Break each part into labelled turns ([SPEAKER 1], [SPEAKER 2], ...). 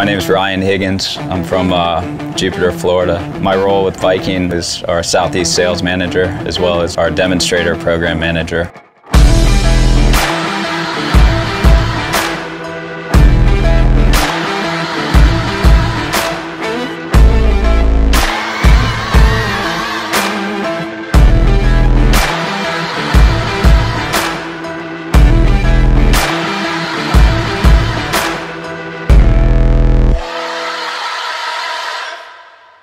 [SPEAKER 1] My name is Ryan Higgins. I'm from uh, Jupiter, Florida. My role with Viking is our Southeast Sales Manager as well as our Demonstrator Program Manager.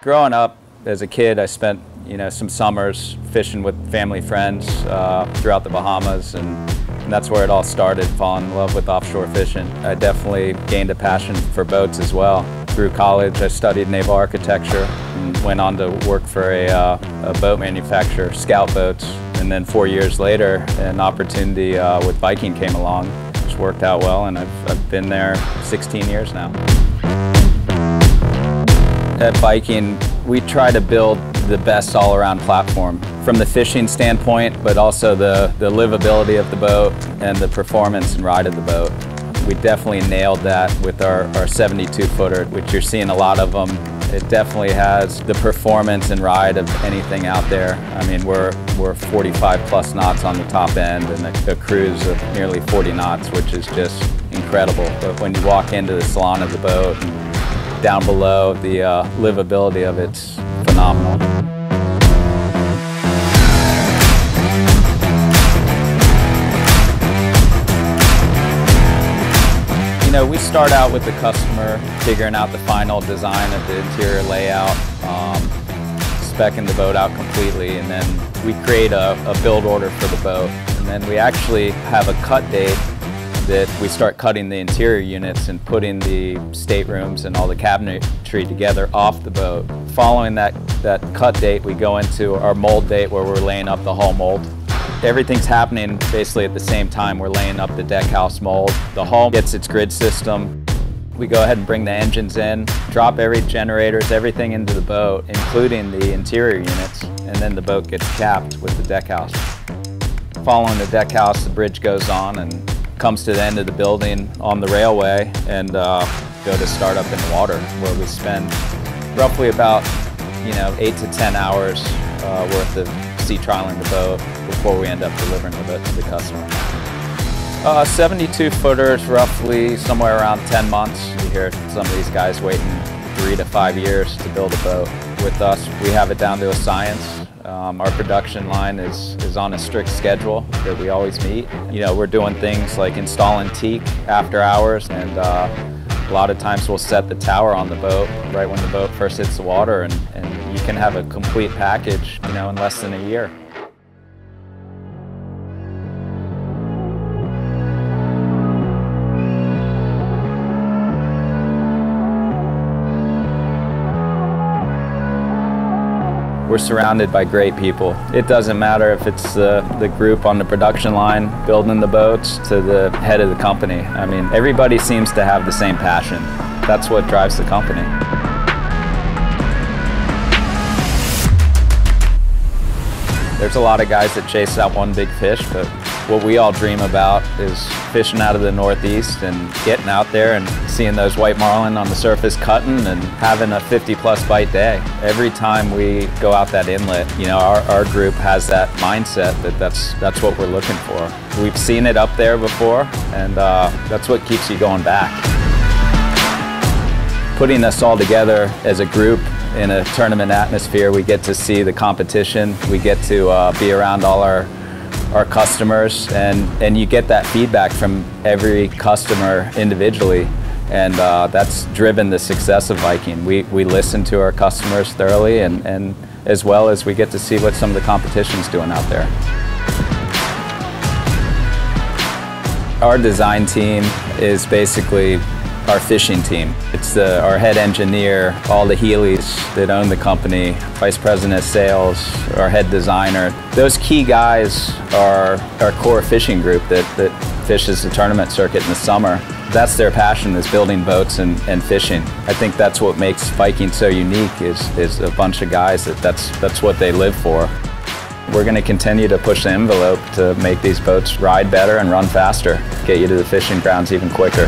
[SPEAKER 1] Growing up as a kid, I spent you know some summers fishing with family friends uh, throughout the Bahamas, and, and, that's where it all started. Falling in love with offshore fishing. I definitely gained a passion for boats as well. Through college, I studied naval architecture and went on to work for a, uh, a boat manufacturer, Scout Boats. And then four years later, an opportunity uh, with Viking came along, which worked out well, and I've, I've been there 16 years now. At Viking, we try to build the best all-around platform from the fishing standpoint, but also the, the livability of the boat and the performance and ride of the boat. We definitely nailed that with our, our 72-footer, which you're seeing a lot of them. It definitely has the performance and ride of anything out there. I mean, we're, we're 45 plus knots on the top end and a, a cruise of nearly 40 knots, which is just incredible. But when you walk into the salon of the boat, down below, the uh, livability of it's phenomenal. You know, we start out with the customer, figuring out the final design of the interior layout, um, specking the boat out completely, and then we create a, a build order for the boat. And then we actually have a cut date that we start cutting the interior units and putting the staterooms and all the cabinetry together off the boat. Following that, that cut date, we go into our mold date where we're laying up the hull mold. Everything's happening basically at the same time. We're laying up the deck house mold. The hull gets its grid system. We go ahead and bring the engines in, drop every generators, everything into the boat, including the interior units, and then the boat gets capped with the deck house. Following the deck house, the bridge goes on and comes to the end of the building on the railway and uh, go to start up in the water where we spend roughly about you know eight to ten hours uh, worth of sea trialing the boat before we end up delivering the boat to the customer. Uh, 72 footers roughly somewhere around 10 months. You hear some of these guys waiting three to five years to build a boat. With us, we have it down to a science. Um, our production line is, is on a strict schedule that we always meet. You know, we're doing things like installing teak after hours and uh, a lot of times we'll set the tower on the boat right when the boat first hits the water and, and you can have a complete package, you know, in less than a year. We're surrounded by great people. It doesn't matter if it's the, the group on the production line building the boats to the head of the company. I mean, everybody seems to have the same passion. That's what drives the company. There's a lot of guys that chase that one big fish, but what we all dream about is fishing out of the Northeast and getting out there and seeing those white marlin on the surface cutting and having a 50 plus bite day. Every time we go out that inlet, you know, our, our group has that mindset that that's, that's what we're looking for. We've seen it up there before and uh, that's what keeps you going back. Putting us all together as a group in a tournament atmosphere, we get to see the competition, we get to uh, be around all our our customers and, and you get that feedback from every customer individually and uh, that's driven the success of Viking. We, we listen to our customers thoroughly and, and as well as we get to see what some of the competition's doing out there. Our design team is basically our fishing team. It's the, our head engineer, all the Healey's that own the company, vice president of sales, our head designer. Those key guys are our core fishing group that, that fishes the tournament circuit in the summer. That's their passion is building boats and, and fishing. I think that's what makes Viking so unique is, is a bunch of guys that that's, that's what they live for. We're going to continue to push the envelope to make these boats ride better and run faster, get you to the fishing grounds even quicker.